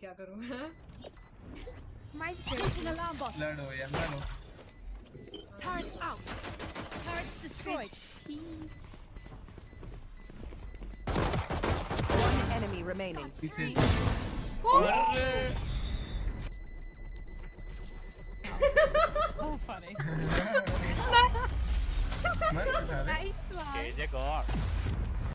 क्या करूँ मैं स्माइल Placing alarm bot. लड़ो यार लड़ो Turret out. Turret destroyed. One enemy remaining. पीछे So funny. मत उठा